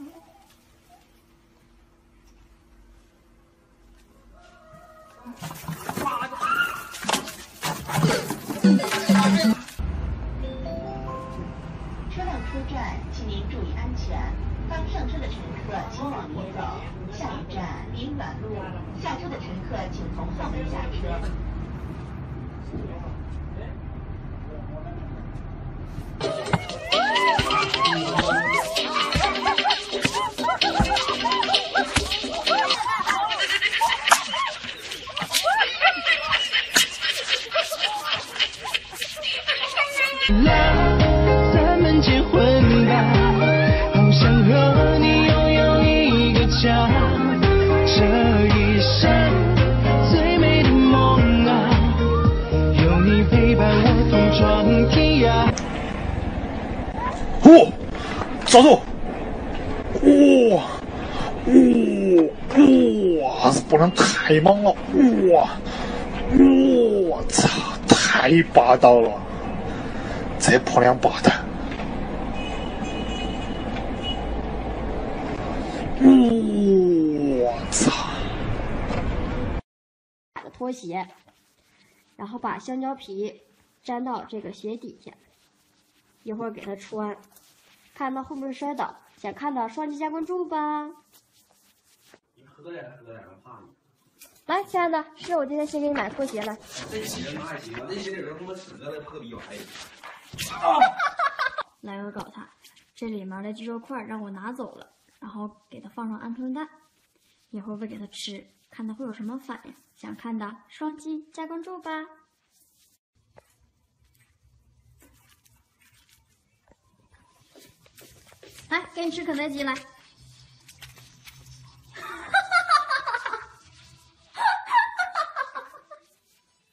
车辆出站，请您注意安全。刚上车的乘客请往里走。下一站林远路，下车的乘客请从后门下车。好想和你拥有一个家，这一生最美的梦啊，有你陪伴我同闯天涯。哦，抓住！哇、哇、哇，这不能太猛了！哇、我操，太霸道了！这婆娘霸道！我操！的拖鞋，然后把香蕉皮粘到这个鞋底下，一会儿给它穿，看它会不会摔倒。想看的双击加关注吧。你喝点，喝点，我怕你。来，亲爱的，是我今天先给你买拖鞋了。这鞋那还行啊，那鞋里头他妈折的破逼玩意儿。来，我搞它，这里面的鸡肉块让我拿走了，然后给它放上鹌鹑蛋，一会儿喂给它吃，看它会有什么反应。想看的双击加关注吧。来，给你吃肯德基来。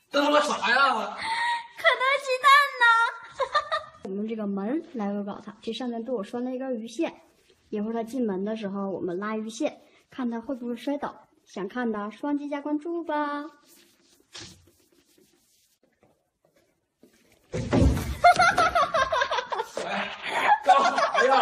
这他妈啥呀？肯德基蛋呢？我们这个门来喂饱它，这上面对我拴了一根鱼线，一会儿他进门的时候，我们拉鱼线，看他会不会摔倒。想看的双击加关注吧。哈哈哈哈哈哈！哎，干啥呀？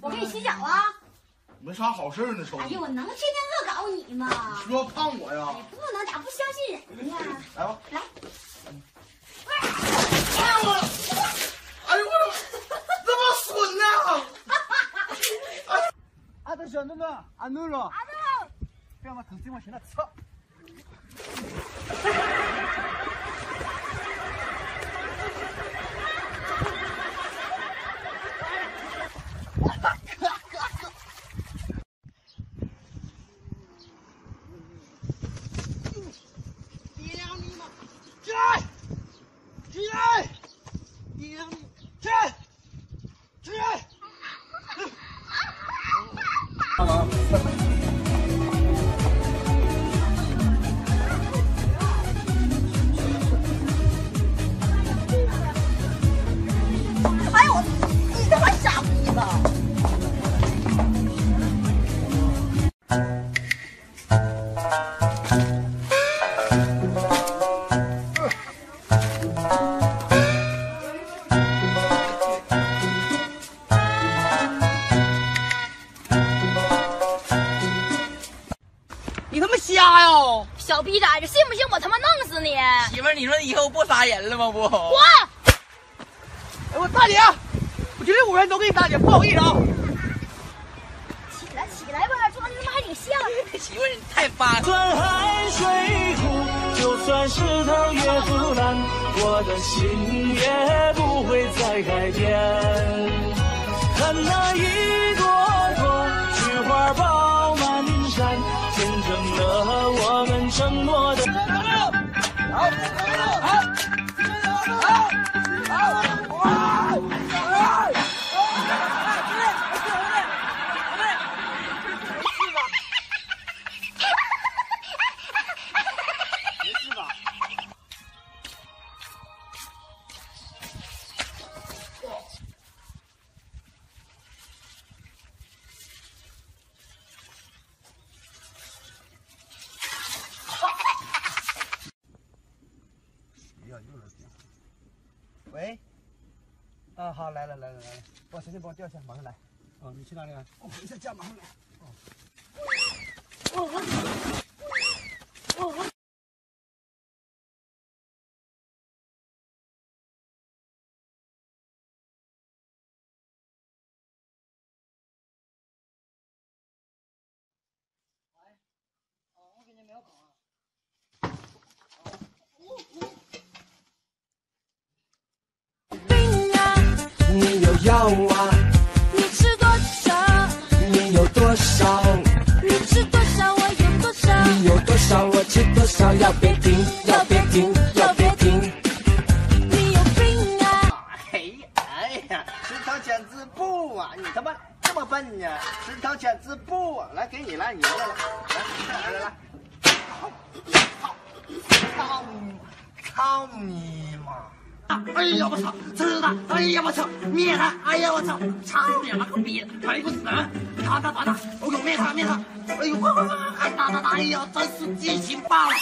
我给你洗脚啊！没啥好事呢，瞅哎呦，我能天天恶搞你吗？说胖我呀？不能，咋不相信人呢？来吧，来，哎呦我，这么损呢？俺都小囡囡，俺弄了，俺弄，不要把头顶往前了，操！爹娘你妈，起来，起来，爹娘你，起来，起小逼崽子，信不信我他妈弄死你？媳妇儿，你说以后不杀人了吗？不，滚！哎，我大姐，我绝对五元都给你大姐，不好意思啊。起来起来吧，装的他妈还挺像。媳妇儿你太巴就算海水苦，就算石头越腐烂，我的心也不会再改变。好，来了，来了，来了，我小心帮我吊一下，马上来。哦，你去哪里啊？我回一下家，马上来。哦你吃多少？你有多少？你吃多少？我有多少？你有多少？我吃多少？要别停，要别停，要别停。你有病啊！哎呀，哎呀，石头剪子布啊！你他妈这么笨呢？石头剪子布啊！来，给你来，你赢了，来，来来来，操，操，操你妈！哎呀我操，吃他！哎呀我操，灭他！哎呀我操，操你妈个逼！快给我死人！打他打他！哎呦灭他灭他！哎呦快快快快打打打！哎呀真是激情爆了！